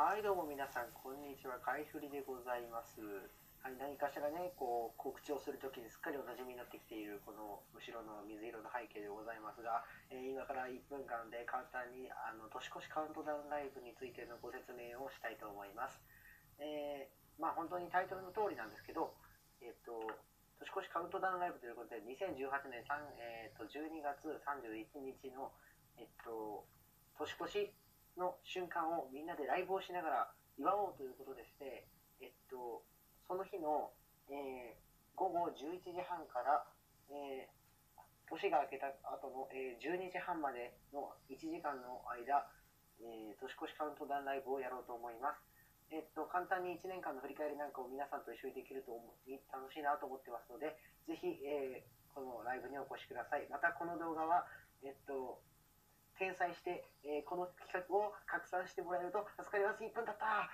はい、どうも皆さん、こんにちは。かいふりでございます。はい、何かしらね、こう、告知をするときにすっかりお馴染みになってきている、この後ろの水色の背景でございますが、えー今から1分間で簡単に、あの、年越しカウントダウンライブについてのご説明をしたいと思います。えーまあ本当にタイトルの通りなんですけど、えっ、と、年越しカウントダウンライブということで、2018年3、えー、と12月31日の、えっと、年越しの瞬間をみんなでライブをしながら祝おうということでして、えっと、その日の、えー午後11時半から、えー年が明けた後の、えー12時半までの1時間の間、えー年越しカウントダウンライブをやろうと思います。えっと、簡単に1年間の振り返りなんかを皆さんと一緒にできると思い楽しいなと思ってますので、ぜひ、えーこのライブにお越しください。またこの動画は、えっと、転載して、えーこの企画を拡散してもらえると助かります。1分だった